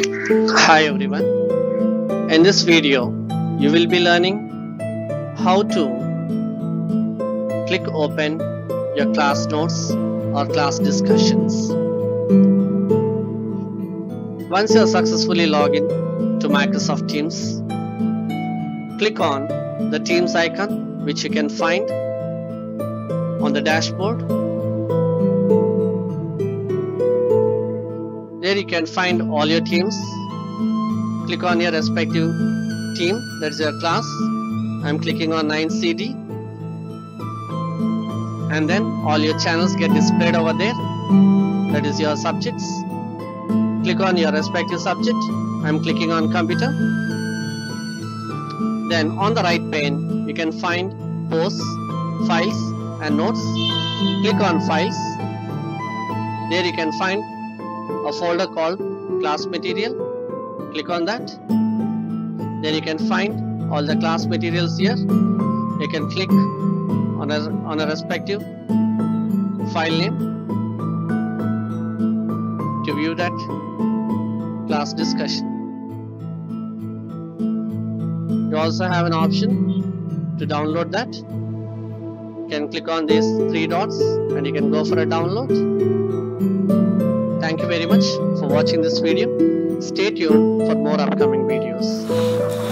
Hi everyone. In this video, you will be learning how to click open your class notes or class discussions. Once you are successfully logged in to Microsoft Teams, click on the Teams icon which you can find on the dashboard. You can find all your teams. Click on your respective team, that is your class. I'm clicking on 9CD. And then all your channels get displayed over there. That is your subjects. Click on your respective subject. I'm clicking on computer. Then on the right pane, you can find posts, files, and notes. Click on files. There you can find a folder called class material. Click on that. Then you can find all the class materials here. You can click on a, on a respective file name to view that class discussion. You also have an option to download that. You can click on these three dots and you can go for a download. Thank you very much for watching this video. Stay tuned for more upcoming videos.